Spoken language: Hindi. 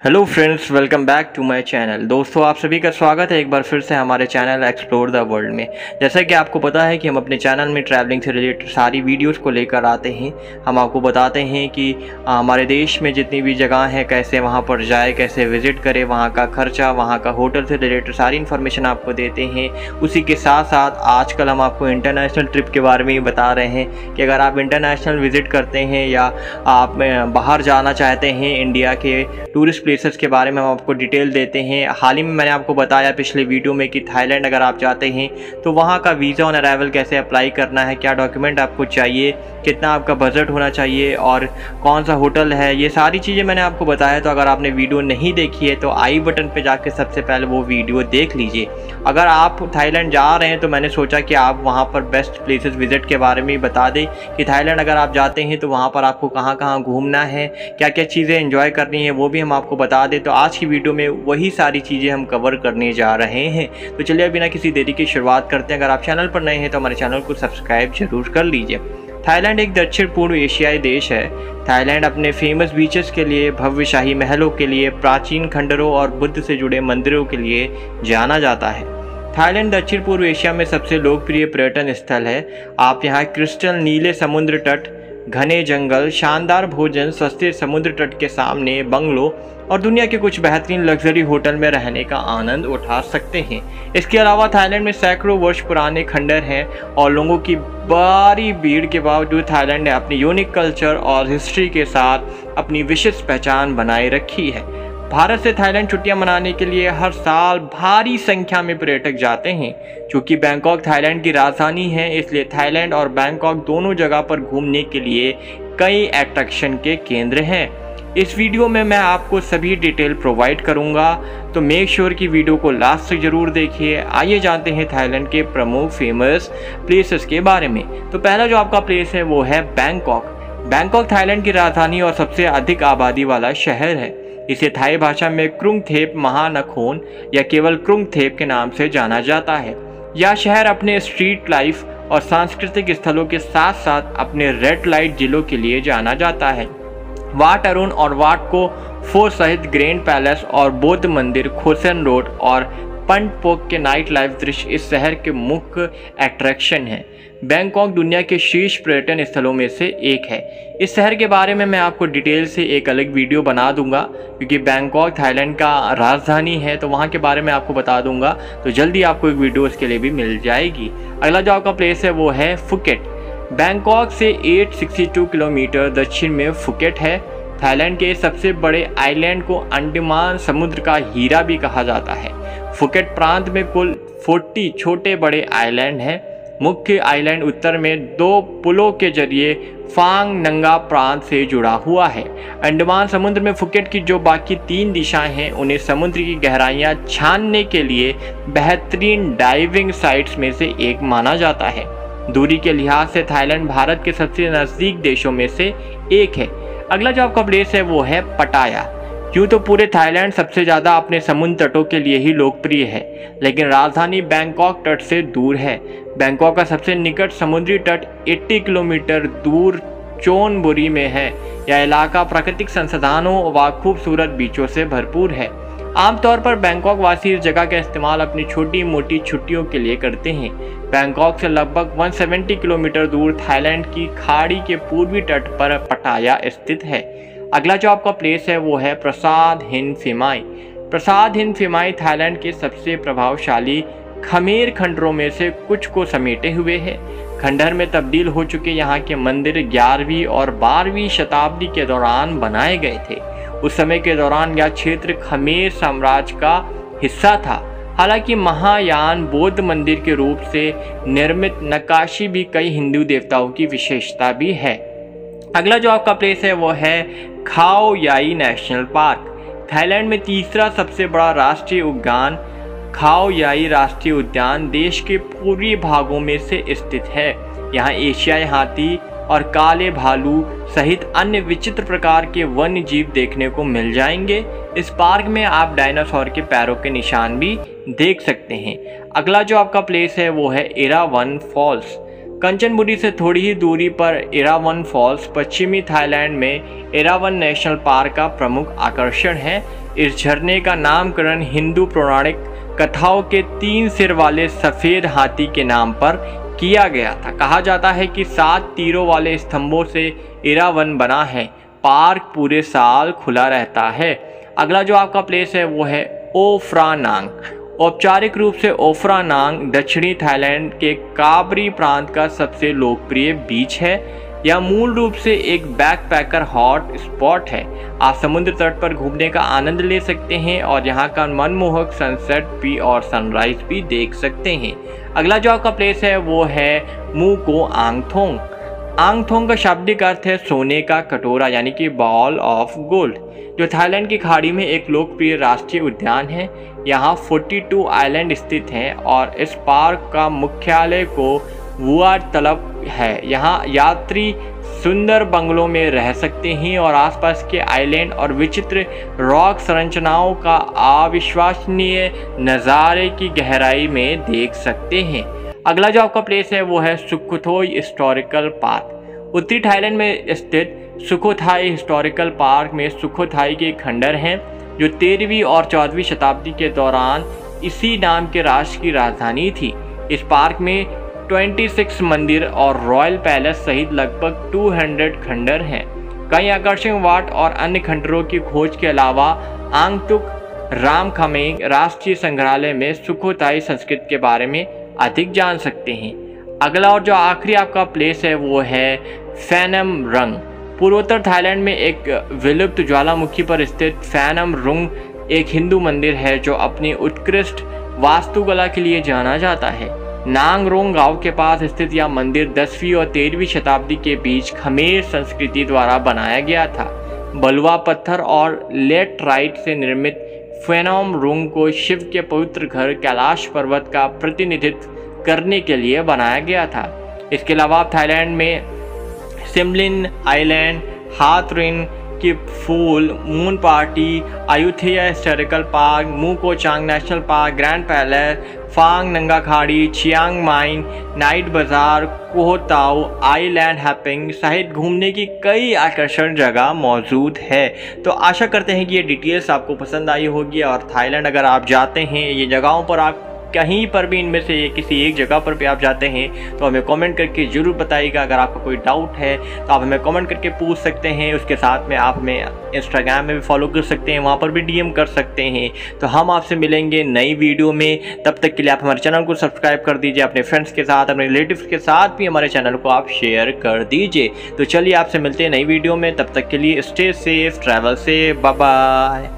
Hello friends welcome back to my channel दोस्तों, आप सभी का स्वागत है एक बार फिर से हमारे चैनल एक्सप्लोर द वर्ल्ड में। जैसा कि आपको पता है कि हम अपने चैनल में ट्रैवलिंग से रिलेटेड सारी वीडियोस को लेकर आते हैं। हम आपको बताते हैं कि हमारे देश में जितनी भी जगह हैं, कैसे वहाँ पर जाए, कैसे विज़िट करें, वहाँ का खर्चा, वहाँ का होटल से रिलेटेड सारी इन्फॉर्मेशन आपको देते हैं। उसी के साथ साथ आजकल हम आपको इंटरनेशनल ट्रिप के बारे में बता रहे हैं कि अगर आप इंटरनेशनल विज़िट करते हैं या आप बाहर जाना चाहते हैं इंडिया के टूरिस्ट प्लेसेस के बारे में हम आपको डिटेल देते हैं। हाल ही में मैंने आपको बताया पिछले वीडियो में कि थाईलैंड अगर आप जाते हैं तो वहाँ का वीज़ा ऑन अराइवल कैसे अप्लाई करना है, क्या डॉक्यूमेंट आपको चाहिए, कितना आपका बजट होना चाहिए और कौन सा होटल है, ये सारी चीज़ें मैंने आपको बताया। तो अगर आपने वीडियो नहीं देखी है तो आई बटन पर जाकर सबसे पहले वो वीडियो देख लीजिए। अगर आप थाईलैंड जा रहे हैं तो मैंने सोचा कि आप वहाँ पर बेस्ट प्लेसेस विज़िट के बारे में बता दें कि थाईलैंड अगर आप जाते हैं तो वहाँ पर आपको कहाँ कहाँ घूमना है क्या क्या चीज़ें इन्जॉय करनी है, वो भी हम आपको बता दें तो आज की वीडियो में वही सारी चीज़ें हम कवर करने जा रहे हैं। तो चलिए बिना किसी देरी की शुरुआत करते हैं। अगर आप चैनल पर नए हैं तो हमारे चैनल को सब्सक्राइब ज़रूर कर लीजिए। थाईलैंड एक दक्षिण पूर्व एशियाई देश है। थाईलैंड अपने फ़ेमस बीचेस के लिए भव्य शाही महलों के लिए, प्राचीन खंडरों और बुद्ध से जुड़े मंदिरों के लिए जाना जाता है। थाईलैंड दक्षिण पूर्व एशिया में सबसे लोकप्रिय पर्यटन स्थल है। आप यहाँ क्रिस्टल नीले समुद्र तट घने जंगल, शानदार भोजन, सस्ते समुद्र तट के सामने बंगलों और दुनिया के कुछ बेहतरीन लग्जरी होटल में रहने का आनंद उठा सकते हैं। इसके अलावा थाईलैंड में सैकड़ों वर्ष पुराने खंडर हैं और लोगों की भारी भीड़ के बावजूद थाईलैंड ने अपनी यूनिक कल्चर और हिस्ट्री के साथ अपनी विशिष्ट पहचान बनाए रखी है। भारत से थाईलैंड छुट्टियाँ मनाने के लिए हर साल भारी संख्या में पर्यटक जाते हैं। क्योंकि बैंकॉक थाईलैंड की राजधानी है, इसलिए थाईलैंड और बैंकॉक दोनों जगह पर घूमने के लिए कई अट्रैक्शन के केंद्र हैं। इस वीडियो में मैं आपको सभी डिटेल प्रोवाइड करूँगा तो मेक श्योर sure की वीडियो को लास्ट तक ज़रूर देखिए। आइए जानते हैं थाईलैंड के प्रमुख फ़ेमस प्लेसेस के बारे में। तो पहला जो आपका प्लेस है, वो है बैंकॉक। बैंकॉक थाईलैंड की राजधानी और सबसे अधिक आबादी वाला शहर है। इसे थाई भाषा में क्रुंग थेप महानखोन या केवल क्रुंग थेप के नाम से जाना जाता है। यह शहर अपने स्ट्रीट लाइफ और सांस्कृतिक स्थलों के साथ साथ अपने रेड लाइट जिलों के लिए जाना जाता है। वाट अरुण और वाट को फोर सहित ग्रैंड पैलेस और बौद्ध मंदिर खोसन रोड और पंट पोक के नाइट लाइफ दृश्य इस शहर के मुख्य अट्रैक्शन हैं। बैंकॉक दुनिया के शीर्ष पर्यटन स्थलों में से एक है। इस शहर के बारे में मैं आपको डिटेल से एक अलग वीडियो बना दूँगा, क्योंकि बैंकॉक थाईलैंड का राजधानी है तो वहाँ के बारे में आपको बता दूँगा। तो जल्दी आपको एक वीडियो इसके लिए भी मिल जाएगी। अगला जो आपका प्लेस है वो है फुकेट बैंकॉक से 862 किलोमीटर दक्षिण में फुकेट है। थाईलैंड के सबसे बड़े आइलैंड को अंडमान समुद्र का हीरा भी कहा जाता है। फुकेट प्रांत में कुल 40 छोटे बड़े आइलैंड हैं। मुख्य आइलैंड उत्तर में दो पुलों के ज़रिए फांग नंगा प्रांत से जुड़ा हुआ है। अंडमान समुद्र में फुकेट की जो बाकी तीन दिशाएँ हैं, उन्हें समुद्र की गहराइयाँ छानने के लिए बेहतरीन डाइविंग साइट्स में से एक माना जाता है। दूरी के लिहाज से थाईलैंड भारत के सबसे नज़दीक देशों में से एक है। अगला जो आपका प्लेस है, वो है पटाया। यूँ तो पूरे थाईलैंड सबसे ज़्यादा अपने समुद्र तटों के लिए ही लोकप्रिय है, लेकिन राजधानी बैंकॉक तट से दूर है। बैंकॉक का सबसे निकट समुद्री तट 80 किलोमीटर दूर चोनबुरी में है। यह इलाका प्राकृतिक संसाधनों व खूबसूरत बीचों से भरपूर है। आमतौर पर बैंकॉक वासी इस जगह का इस्तेमाल अपनी छोटी मोटी छुट्टियों के लिए करते हैं। बैंकॉक से लगभग 170 किलोमीटर दूर थाईलैंड की खाड़ी के पूर्वी तट पर पटाया स्थित है। अगला जो आपका प्लेस है वो है Prasat Hin Phimai. Prasat Hin Phimai Thailand के सबसे प्रभावशाली खमेर खंडरों में से कुछ को समेटे हुए है। खंडहर में तब्दील हो चुके यहाँ के मंदिर ग्यारहवीं और बारहवीं शताब्दी के दौरान बनाए गए थे। उस समय के दौरान यह क्षेत्र खमेर साम्राज्य का हिस्सा था। हालाँकि महायान बौद्ध मंदिर के रूप से निर्मित नक्काशी भी कई हिंदू देवताओं की विशेषता भी है। अगला जो आपका प्लेस है, वो है खाओ याई नेशनल पार्क। थाईलैंड में तीसरा सबसे बड़ा राष्ट्रीय उद्यान खाओ याई राष्ट्रीय उद्यान देश के पूर्वी भागों में से स्थित है। यहाँ एशियाई हाथी और काले भालू सहित अन्य विचित्र प्रकार के वन्य जीव देखने को मिल जाएँगे। इस पार्क में आप डायनासोर के पैरों के निशान भी देख सकते हैं। अगला जो आपका प्लेस है, वो है इरावन फॉल्स। कंचनबुरी से थोड़ी ही दूरी पर इरावन फॉल्स, पश्चिमी थाईलैंड में इरावन नेशनल पार्क का प्रमुख आकर्षण है। इस झरने का नामकरण हिंदू पौराणिक कथाओं के तीन सिर वाले सफ़ेद हाथी के नाम पर किया गया था। कहा जाता है कि सात तीरों वाले स्तंभों से इरावन बना है। पार्क पूरे साल खुला रहता है। अगला जो आपका प्लेस है, वो है ओफ्रानांग औपचारिक रूप से ओफ्रानांग दक्षिणी थाईलैंड के काबरी प्रांत का सबसे लोकप्रिय बीच है। यह मूल रूप से एक बैकपैकर हॉट स्पॉट है। आप समुद्र तट पर घूमने का आनंद ले सकते हैं और यहाँ का मनमोहक सनसेट भी और सनराइज भी देख सकते हैं। अगला जो आपका प्लेस है वो है मुको आंगथोंग आंगथोंग का शाब्दिक अर्थ है सोने का कटोरा, यानी कि बॉल ऑफ़ गोल्ड जो थाईलैंड की खाड़ी में एक लोकप्रिय राष्ट्रीय उद्यान है, यहाँ 42 आइलैंड स्थित हैं और इस पार्क का मुख्यालय को वुआ तलब है। यहाँ यात्री सुंदर बंगलों में रह सकते हैं और आसपास के आइलैंड और विचित्र रॉक संरचनाओं का अविश्वसनीय नज़ारे की गहराई में देख सकते हैं। अगला जो आपका प्लेस है वो है सुखथोई हिस्टोरिकल पार्क उत्तरी थाईलैंड में स्थित सुखोथाई हिस्टोरिकल पार्क में सुखोथाई के खंडर हैं, जो तेरहवीं और चौदहवीं शताब्दी के दौरान इसी नाम के राष्ट्र की राजधानी थी। इस पार्क में 26 मंदिर और रॉयल पैलेस सहित लगभग 200 खंडर हैं। कई आकर्षक वाट और अन्य खंडरों की खोज के अलावा आंगतुक राम खमेंग राष्ट्रीय संग्रहालय में सुखोताई संस्कृत के बारे में अधिक जान सकते हैं। अगला और जो आखिरी आपका प्लेस है वो है फैनम रंग पूर्वोत्तर थाईलैंड में एक विलुप्त ज्वालामुखी पर स्थित फैनम रुंग एक हिंदू मंदिर है जो अपनी उत्कृष्ट वास्तुकला के लिए जाना जाता है। नांगरोंग गाँव के पास स्थित यह मंदिर दसवीं और तेरहवीं शताब्दी के बीच खमेर संस्कृति द्वारा बनाया गया था। बलुआ पत्थर और लेटराइट से निर्मित फेनोम रूंग को शिव के पवित्र घर कैलाश पर्वत का प्रतिनिधित्व करने के लिए बनाया गया था। इसके अलावा थाईलैंड में सिमलिन आइलैंड, हाथरिन की full moon party Ayutthaya historical park Mu Ko Chang national park grand palace Phang Nga खाड़ी चियांग माइन नाइट बाज़ार कोहताओ आईलैंड हैपिंग सहित घूमने की कई आकर्षण जगह मौजूद है। तो आशा करते हैं कि ये डिटेल्स आपको पसंद आई होगी और थाईलैंड अगर आप जाते हैं, ये जगहों पर आप कहीं पर भी इनमें से किसी एक जगह पर भी आप जाते हैं तो हमें कमेंट करके ज़रूर बताइएगा। अगर आपका कोई डाउट है तो आप हमें कमेंट करके पूछ सकते हैं। उसके साथ में आप हमें इंस्टाग्राम में भी फॉलो कर सकते हैं, वहाँ पर भी डीएम कर सकते हैं। तो हम आपसे मिलेंगे नई वीडियो में। तब तक के लिए आप हमारे चैनल को सब्सक्राइब कर दीजिए, अपने फ्रेंड्स के साथ, अपने रिलेटिव के साथ भी हमारे चैनल को आप शेयर कर दीजिए। तो चलिए आपसे मिलते हैं नई वीडियो में। तब तक के लिए स्टे सेफ़ ट्रैवल से बाय